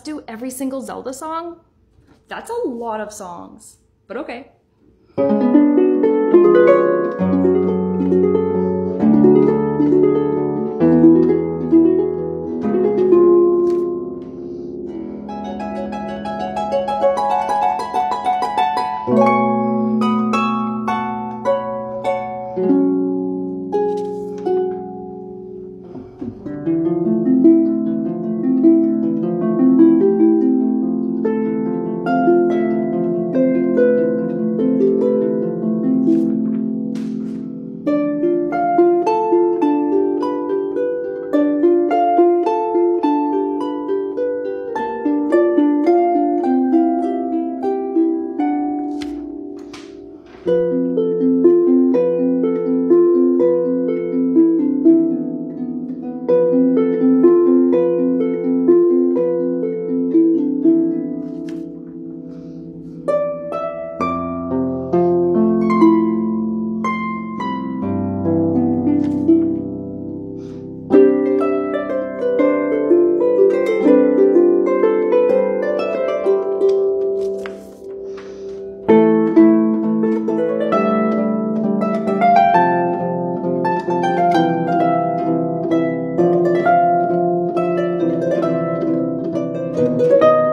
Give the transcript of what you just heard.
do every single Zelda song? That's a lot of songs, but okay. Música Música